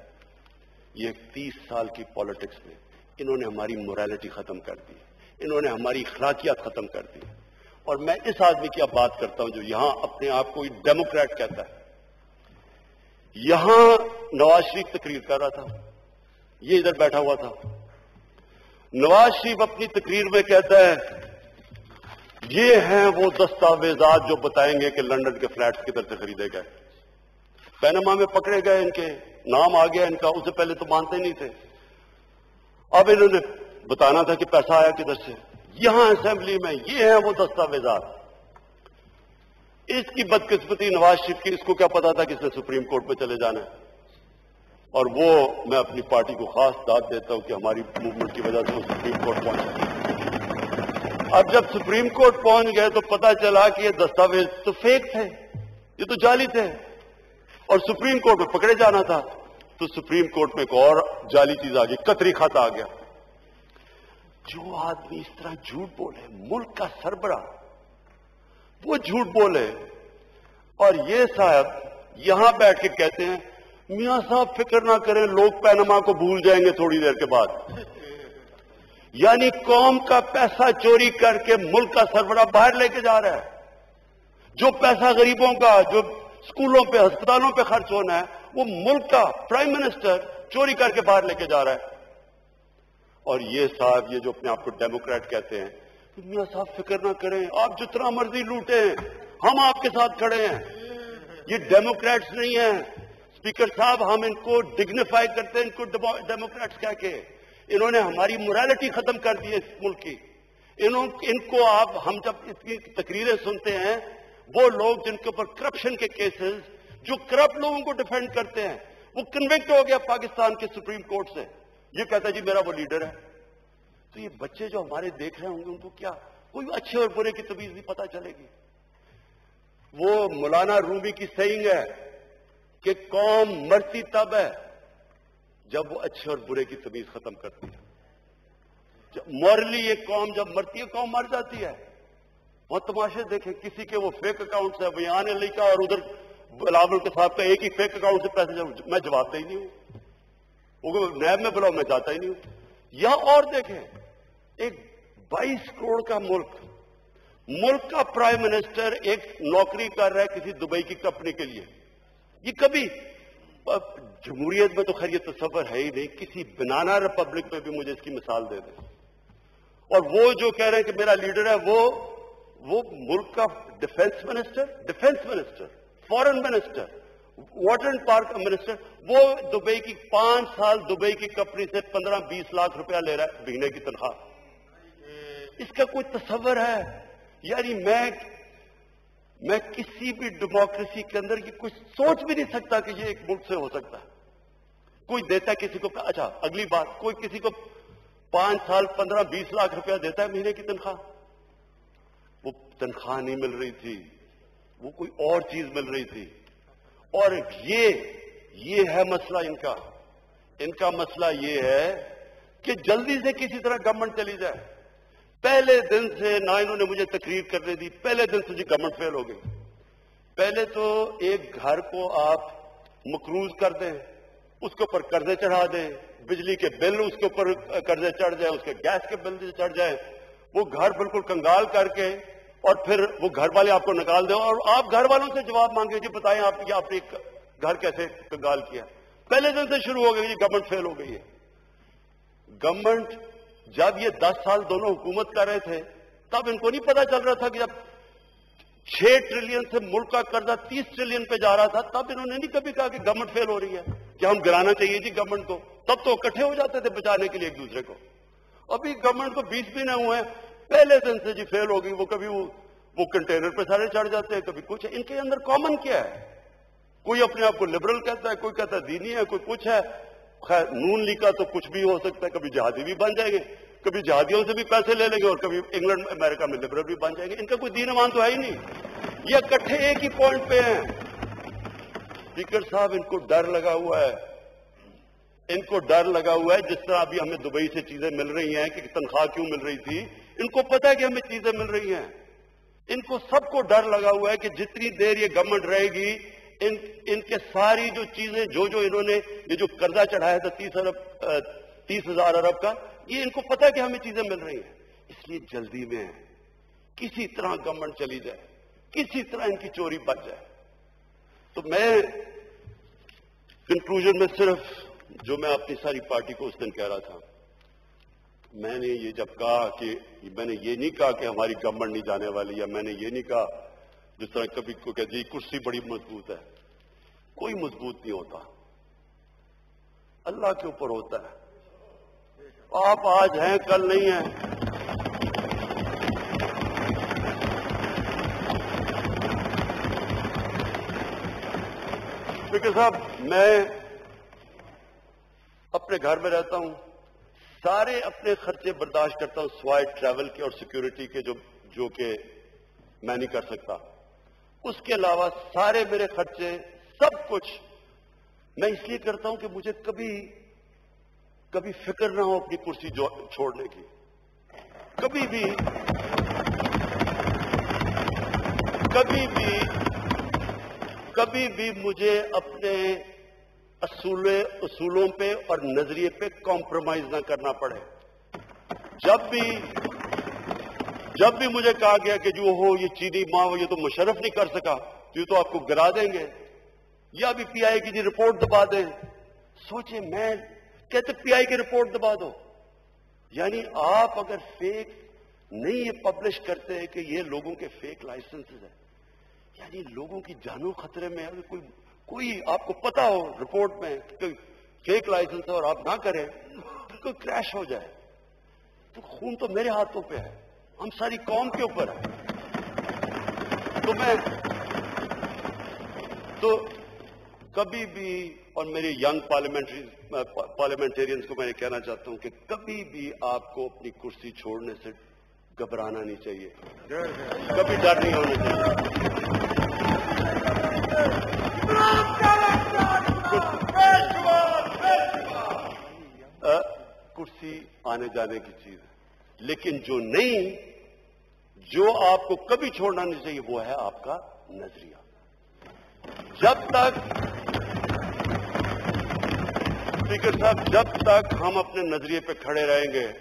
ये तीस साल की पॉलिटिक्स में इन्होंने हमारी मोरालिटी खत्म कर दी। इन्होंने हमारी अखलाकियात खत्म कर दी। और मैं इस आदमी की अब बात करता हूँ जो यहाँ अपने आप को डेमोक्रेट कहता है। यहाँ नवाज़ शरीफ तकरीर कर रहा था। ये इधर बैठा हुआ था। नवाज़ शरीफ अपनी तकरीर में कहता है, ये हैं वो दस्तावेजात जो बताएँगे कि लंदन के फ्लैट्स किधर से खरीदे गए। पैनमा में पकड़े गए इनके, नाम आ गया इनका उससे पहले तो मानते नहीं थे। अब इन्होंने बताना था कि पैसा आया किधर से। यहाँ असेंबली में ये है वो दस्तावेजात। इसकी बदकिस्मती नवाज़ शरीफ की, इसको क्या पता था कि इसने सुप्रीम कोर्ट में चले जाना है? और वो, मैं अपनी पार्टी को खास दाद देता हूँ कि हमारी मूवमेंट की वजह से वो सुप्रीम कोर्ट पहुँचे अब जब सुप्रीम कोर्ट पहुँच गए तो पता चला कि ये दस्तावेज़ तो फेक थे, ये तो जाली थे। और सुप्रीम कोर्ट में पकड़े जाना था तो सुप्रीम कोर्ट में एक और जाली चीज़ आ गई, कतरी खाता आ गया। जो आदमी इस तरह झूठ बोले, मुल्क का सरबरा, वो झूठ बोले। और ये साहब यहाँ बैठ के कहते हैं, मियाँ साहब फ़िक्र ना करें, लोग पैनमा को भूल जाएँगे थोड़ी देर के बाद। यानी कौम का पैसा चोरी करके मुल्क का सरबरा बाहर लेके जा रहा है। जो पैसा गरीबों का, जो स्कूलों पे, अस्पतालों पे खर्च होना है, वो मुल्क का प्राइम मिनिस्टर चोरी करके बाहर लेके जा रहा है। और ये साहब, ये जो अपने आप को डेमोक्रेट कहते हैं तो मियाँ साहब फ़िक्र ना करें। आप जितना मर्ज़ी लूटे, हम आपके साथ खड़े हैं। ये डेमोक्रेट्स नहीं है। स्पीकर साहब, हम इनको डिग्निफाई करते हैं, इनको डेमोक्रेट्स कह के। इन्होंने हमारी मोरालिटी खत्म कर दी है इस मुल्क की। इन्हों, इनको आप, हम जब इसकी तकरीरें सुनते हैं, वो लोग जिनके ऊपर करप्शन के केसेस जो करप्ट लोगों को डिफेंड करते हैं, वो कन्विक्ट हो गया पाकिस्तान के सुप्रीम कोर्ट से। ये कहता है, जी, मेरा वो लीडर है। तो ये बच्चे जो हमारे देख रहे होंगे, उनको क्या, कोई अच्छे और बुरे की तमीज नहीं पता चलेगी। वो मौलाना रूबी की सही है कि कौम मरती तब है जब वो अच्छे और बुरे की तमीज खत्म करती है। मॉरली ये कौम जब मरती है, कौम मर जाती है। वो तमाशे देखें, किसी के वो फेक अकाउंट है बयान अली का और उधर बिलावल के साथ का एक ही फेक अकाउंट से पैसे मैं जवाब दे ही नहीं हूँ। वो नैब में बुलाओ, मैं जाता ही नहीं हूँ। या और देखें, एक 22 करोड़ का मुल्क मुल्क का प्राइम मिनिस्टर एक नौकरी कर रहा है किसी दुबई की कंपनी के लिए। ये कभी जमहूरियत में तो खैर ये तस्वर है ही नहीं, किसी बनाना रिपब्लिक में भी मुझे इसकी मिसाल दे दें। और वो जो कह रहे हैं कि मेरा लीडर है, वो वो मुल्क का defence minister defence minister, foreign minister water and park minister, वो दुबई की पाँच साल दुबई की कंपनी से पंद्रह बीस लाख रुपया ले रहा है महीने की तनख्वाह। इसका कोई तस्वर है? यानी मैं मैं किसी भी डेमोक्रेसी के अंदर की कुछ सोच भी नहीं सकता कि ये एक मुल्क से हो सकता है। कोई देता किसी को अच्छा अगली बात, कोई किसी को पाँच साल पंद्रह बीस लाख रुपया देता है महीने की तनख्वाह। वो तनख्वाह नहीं मिल रही थी, वो कोई और चीज़ मिल रही थी। और ये ये है मसला इनका। इनका मसला ये है कि जल्दी से किसी तरह गवर्नमेंट चली जाए। पहले दिन से ना इन्होंने मुझे तकरीर करने दी, पहले दिन से जी गवर्नमेंट फेल हो गई। पहले तो एक घर को आप मकरूज कर दें, उसके ऊपर कर्जे चढ़ा दें, बिजली के बिल उसके ऊपर कर्जे चढ़ जाए, उसके गैस के बिल चढ़ जाए, वो घर बिल्कुल कंगाल करके और फिर वो घर वाले आपको निकाल दें और आप घर वालों से जवाब मांगे, जी बताएँ आप कि आपने घर कैसे कंगाल किया। पहले दिन से शुरू हो गई जी गवर्नमेंट फेल हो गई है। गवर्नमेंट जब ये दस साल दोनों हुकूमत कर रहे थे, तब इनको नहीं पता चल रहा था कि जब छह ट्रिलियन से मुल्क का कर्जा तीस ट्रिलियन पे जा रहा था, तब इन्होंने नहीं कभी कहा कि गवर्नमेंट फेल हो रही है कि हम गिराना चाहिए जी गवर्नमेंट को। तब तो इकट्ठे हो जाते थे बचाने के लिए एक दूसरे को। अभी गवर्नमेंट को बीस भी नहीं हुए पहले दिन से जी फेल हो गई वो कभी वो, वो कंटेनर पे सारे चढ़ जाते हैं कभी कुछ है। इनके अंदर कॉमन क्या है? कोई अपने आप को लिबरल कहता है कोई कहता है दीनी है कोई कुछ है। खैर नून ली का तो कुछ भी हो सकता है कभी जहादी भी बन जाएँगे कभी जहादियों से भी पैसे ले लेंगे और कभी इंग्लैंड अमेरिका में लिबरल भी बन जाएँगे। इनका कोई दीनमान तो है ही नहीं। ये इकट्ठे एक ही पॉइंट पे हैं। स्पीकर साहब इनको डर लगा हुआ है। इनको डर लगा हुआ है जिस तरह अभी हमें दुबई से चीज़ें मिल रही हैं कि तनख्वाह क्यों मिल रही थी इनको पता है कि हमें चीज़ें मिल रही हैं। इनको सबको डर लगा हुआ है कि जितनी देर ये गवर्नमेंट रहेगी, इन, इनके सारी जो चीज़ें, जो जो इन्होंने, ये जो कर्जा चढ़ाया था तीस अरब तीस हज़ार अरब का, ये इनको पता है कि हमें चीज़ें मिल रही हैं। इसलिए जल्दी में किसी तरह गवर्नमेंट चली जाए, किसी तरह इनकी चोरी बच जाए। तो मैं कंक्लूजन में सिर्फ़ जो मैं अपनी सारी पार्टी को उस दिन कह रहा था मैंने ये जब कहा कि मैंने ये नहीं कहा कि हमारी गवर्नमेंट नहीं जाने वाली या मैंने ये नहीं कहा, जिस तरह कभी को कहते कुर्सी बड़ी मज़बूत है। कोई मज़बूत नहीं होता। अल्लाह के ऊपर होता है। आप आज हैं, कल नहीं हैं। स्पीकर साहब, मैं अपने घर में रहता हूँ। सारे अपने खर्चे बर्दाश्त करता हूँ स्वाय ट्रैवल के और सिक्योरिटी के जो जो के मैं नहीं कर सकता। उसके अलावा सारे मेरे खर्चे, सब कुछ मैं इसलिए करता हूँ कि मुझे कभी कभी फ़िक्र ना हो अपनी कुर्सी छोड़ने की। कभी भी कभी भी कभी भी मुझे अपने असूले, असूलों पे और नज़रिए पे कॉम्प्रोमाइज ना करना पड़े। जब भी जब भी मुझे कहा गया कि जो हो ये चीनी माँ हो ये तो मुशरफ नहीं कर सका तो ये तो आपको गिरा देंगे। या भी पीआई की जी रिपोर्ट दबा दें। सोचे मैं, कहते पीआई की रिपोर्ट दबा दो। यानी आप अगर फेक नहीं ये पब्लिश करते हैं कि ये लोगों के फेक लाइसेंसेस है। यानी लोगों की जानो खतरे में अगर कोई कोई आपको पता हो रिपोर्ट में कि फेक लाइसेंस है और आप ना करें तो कोई क्रैश हो जाए। तो खून तो मेरे हाथों पे है। हम सारी कौम के ऊपर है। तो मैं तो कभी भी और मेरे यंग पार्लियामेंट्री पार्लियामेंटेरियंस को मैं कहना चाहता हूँ कि कभी भी आपको अपनी कुर्सी छोड़ने से घबराना नहीं चाहिए। कभी डर नहीं होना चाहिए। कुर्सी आने जाने की चीज़ है। लेकिन जो नहीं, जो आपको कभी छोड़ना नहीं चाहिए, वो है आपका नज़रिया। जब तक, स्पीकर साहब, जब तक हम अपने नज़रिए पे खड़े रहेंगे,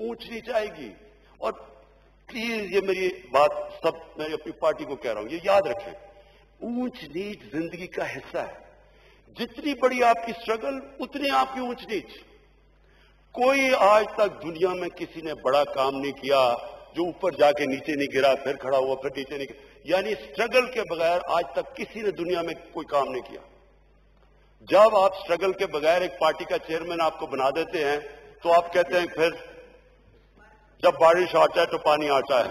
ऊंच नीच आएगी और प्लीज़ ये मेरी बात सब, मैं अपनी पार्टी को कह रहा हूँ, ये याद रखें। ऊंच नीच ज़िंदगी का हिस्सा है। जितनी बड़ी आपकी स्ट्रगल उतनी आपकी ऊंच नीच। कोई आज तक दुनिया में किसी ने बड़ा काम नहीं किया, जो ऊपर जाके नीचे नहीं गिरा, फिर खड़ा हुआ, फिर नीचे नहीं गिरा। यानी स्ट्रगल के बगैर आज तक किसी ने दुनिया में कोई काम नहीं किया। जब आप स्ट्रगल के बगैर एक पार्टी का चेयरमैन आपको बना देते हैं तो आप कहते हैं, फिर जब बारिश आता है तो पानी आता है।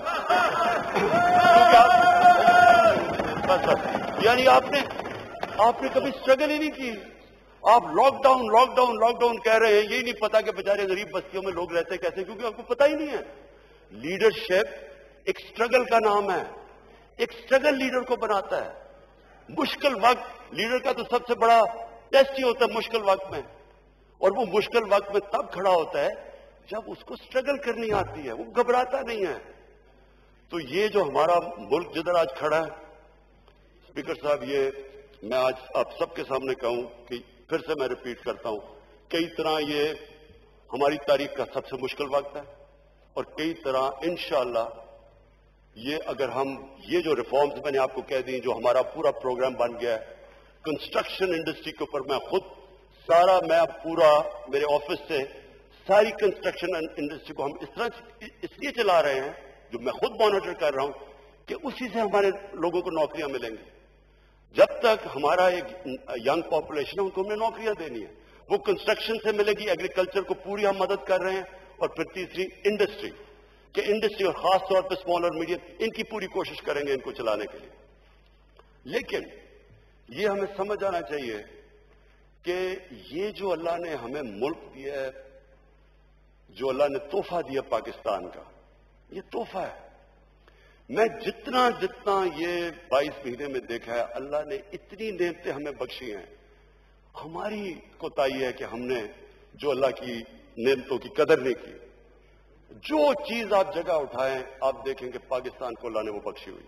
यानी आपने आपने कभी स्ट्रगल ही नहीं की। आप लॉकडाउन लॉकडाउन लॉकडाउन कह रहे हैं, यही नहीं पता कि बेचारे गरीब बस्तियों में लोग रहते कैसे, क्योंकि आपको पता ही नहीं है। लीडरशिप एक स्ट्रगल का नाम है। एक स्ट्रगल लीडर को बनाता है। मुश्किल वक्त लीडर का तो सबसे बड़ा टेस्ट ही होता है मुश्किल वक्त में। और वो मुश्किल वक्त में तब खड़ा होता है जब उसको स्ट्रगल करनी आती है, वो घबराता नहीं है। तो ये जो हमारा मुल्क जिधर आज खड़ा है स्पीकर साहब, ये मैं आज आप सबके सामने कहूँ कि फिर से मैं रिपीट करता हूँ, कई तरह ये हमारी तारीख का सबसे मुश्किल वक्त है और कई तरह इंशाला ये अगर हम, ये जो रिफॉर्म्स मैंने आपको कह दी, जो हमारा पूरा प्रोग्राम बन गया है कंस्ट्रक्शन इंडस्ट्री के ऊपर मैं खुद सारा, मैं पूरा मेरे ऑफ़िस से सारी कंस्ट्रक्शन इंडस्ट्री को हम इस तरह इसलिए चला रहे हैं, जो मैं खुद मॉनिटर कर रहा हूँ, कि उसी से हमारे लोगों को नौकरियाँ मिलेंगी। जब तक हमारा एक यंग पॉपुलेशन है, उनको हमने नौकरियाँ देनी है। वो कंस्ट्रक्शन से मिलेगी एग्रीकल्चर को पूरी हम मदद कर रहे हैं, और फिर तीसरी इंडस्ट्री कि इंडस्ट्री और खास तौर पर स्मॉल और मीडियम इनकी पूरी कोशिश करेंगे इनको चलाने के लिए। लेकिन ये हमें समझ आना चाहिए कि ये जो अल्लाह ने हमें मुल्क दिया है, जो अल्लाह ने तोहफा दिया पाकिस्तान का, ये तोहफा है। मैं जितना जितना ये 22 महीने में देखा है, अल्लाह ने इतनी नेमतें हमें बख्शी हैं। हमारी कोताही है कि हमने जो अल्लाह की नेमतों की कदर नहीं की। जो चीज़ आप जगह उठाएँ, आप देखेंगे पाकिस्तान को अल्लाह ने वो बख्शी हुई।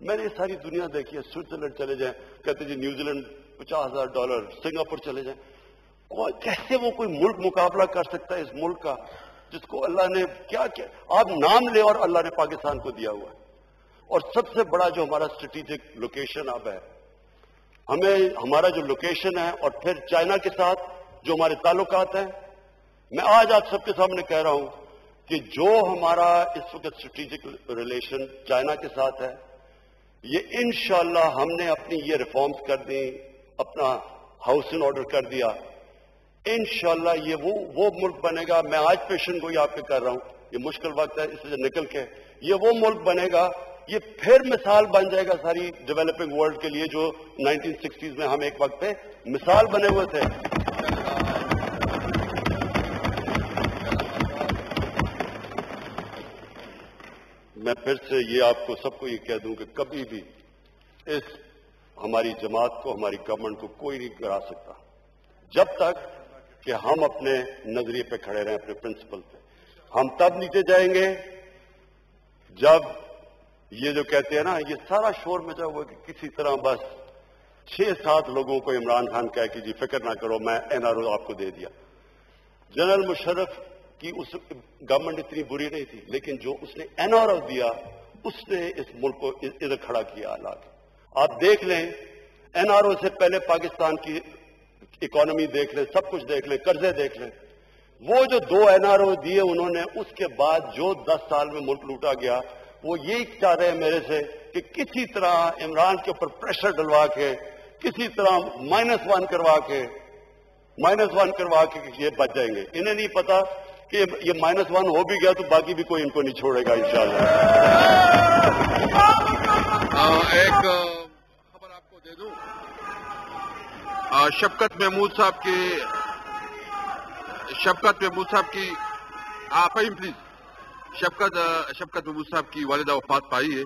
मैंने सारी दुनिया देखी है, स्विट्जरलैंड चले जाएँ, कहते जी न्यूजीलैंड पचास हज़ार डॉलर, सिंगापुर चले जाएँ। कैसे वो कोई मुल्क मुकाबला कर सकता है इस मुल्क का? जिसको अल्लाह ने क्या क्या आप नाम ले और अल्लाह ने पाकिस्तान को दिया हुआ है। और सबसे बड़ा जो हमारा स्ट्रेटेजिक लोकेशन अब है, हमें, हमारा जो लोकेशन है और फिर चाइना के साथ जो हमारे ताल्लुकात हैं, मैं आज आप सबके सामने कह रहा हूँ कि जो हमारा इस वक्त स्ट्रेटेजिक रिलेशन चाइना के साथ है, ये इनशाला हमने अपनी ये रिफॉर्म्स कर दी, अपना हाउस इन ऑर्डर कर दिया। इनशाला ये वो वो मुल्क बनेगा। मैं आज पेशन गोई आपके कर रहा हूँ। ये मुश्किल वक्त है, इससे निकल के। ये वो मुल्क बनेगा, ये फिर मिसाल बन जाएगा सारी डेवलपिंग वर्ल्ड के लिए जो 1960s में हम एक वक्त पे मिसाल बने हुए थे। मैं फिर से ये आपको सबको ये कह दूँ कि कभी भी इस हमारी जमात को, हमारी गवर्नमेंट को कोई नहीं करा सकता। जब तक कि हम अपने नज़रिए पे खड़े रहें, अपने प्रिंसिपल पे। हम तब नीचे जाएँगे जब ये जो कहते हैं ना, ये सारा शोर मचा हुआ कि किसी तरह बस छह सात लोगों को इमरान खान कह कि जी, फ़िक्र ना करो, मैं एनआरओ आपको दे दिया। जनरल मुशर्रफ की उस गवर्नमेंट इतनी बुरी नहीं थी, लेकिन जो उसने एनआरओ दिया, उसने इस मुल्क को इधर खड़ा किया हालात आप देख लें एनआरओ से पहले पाकिस्तान की इकोनॉमी देख लें, सब कुछ देख लें, कर्जे देख लें। वो जो दो एनआरओ दिए उन्होंने, उसके बाद जो दस साल में मुल्क लूटा गया, वो यही चाह रहे हैं मेरे से कि किसी तरह इमरान के ऊपर प्रेशर डलवा के, किसी तरह माइनस वन करवा के माइनस वन करवा के ये बच जाएँगे। इन्हें नहीं पता कि ये माइनस वन हो भी गया तो बाकी भी कोई इनको नहीं छोड़ेगा, इंशाल्लाह। एक शफकत महमूद साहब के शफकत महमूद साहब की आप प्लीज शफकत शफकत महमूद साहब की वालिदा वफात पाई है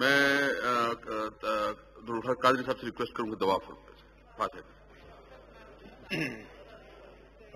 मैं कादरी साहब से रिक्वेस्ट करूंगा दवा फाते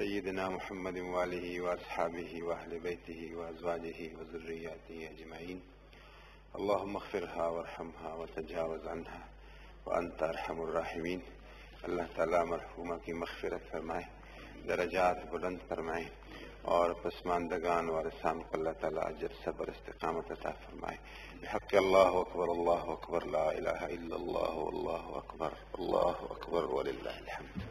सैदना मोहम्मद वासहाबी वाहल बैती वाजवाजही वज़ुर्रियाती अजमाइन अल्लाफ़िरहा वरहमहा वतजावज़ अनहा वन तरहमरहमीन अल्लाह ताला मरहूमा की मगफरत फरमाए, दराजात बुलंद फरमाए और पसमानदगान वारसाम को अल्लाह ताला जब सबर, इस्तकामत अता फरमाए। हक अल्लाह अकबर अल्लाह अकबर, ला इलाहा इल्लल्लाह, अल्लाह अकबर अल्लाह अकबर, वलिल्लाहिल हम्द।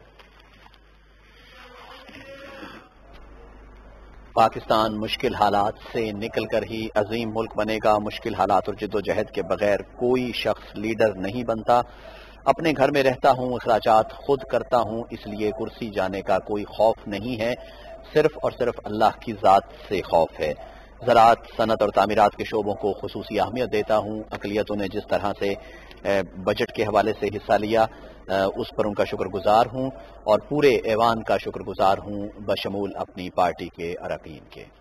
पाकिस्तान मुश्किल हालात से निकलकर ही अजीम मुल्क बनेगा। मुश्किल हालात और जद्दोजहद के बगैर कोई शख्स लीडर नहीं बनता। अपने घर में रहता हूँ अखराज खुद करता हूँ, इसलिए कुर्सी जाने का कोई खौफ नहीं है। सिर्फ़ और सिर्फ़ अल्लाह की ज़ात से खौफ है। ज़रात, सनत और तामीरत के शोबों को खसूसी अहमियत देता हूँ। अकलीतों ने जिस तरह से बजट के हवाले से हिस्सा लिया उस पर उनका शुक्रगुजार हूँ और पूरे ऐवान का शुक्रगुजार हूँ बशमूल अपनी पार्टी के अरकान के।